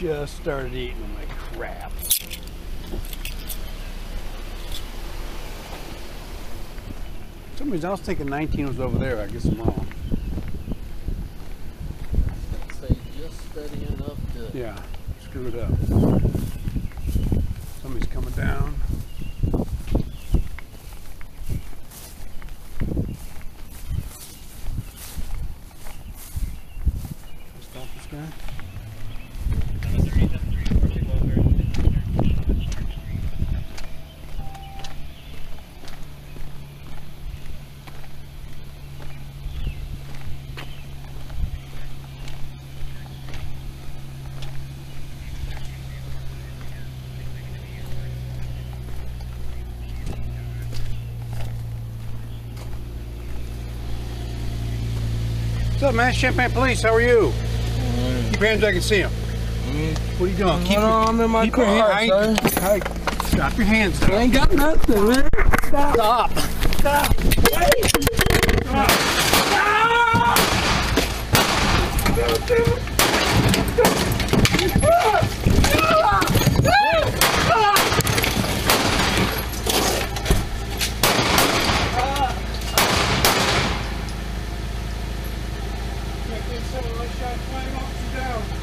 just started eating my crap. For some reason I was thinking 19 was over there. I guess I'm wrong. Say just steady enough to. Yeah, screw it up. Somebody's coming down. Stop this guy. What's up, man? Champaign Police, how are you? Mm. Keep your hands back and see him. Mm. What are you doing? Keep on, I'm in my keep your car, hand- sir. I- I- Stop your hands. I ain't got nothing, man. Stop. Stop. Wait. acceleration, climb up to down.